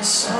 I saw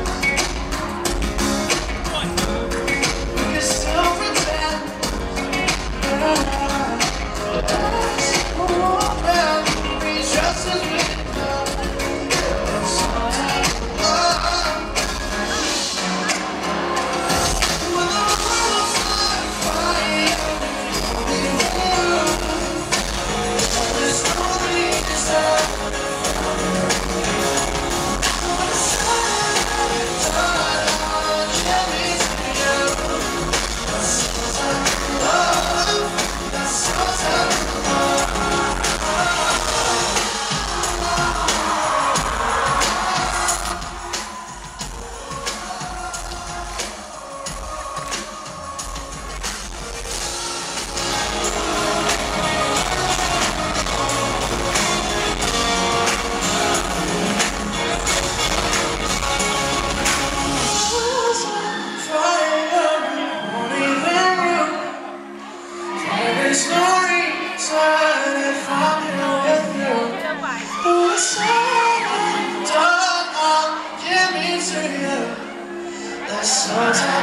There's no reason if I'm here with you. But it's all done, I'll give me to you. That's so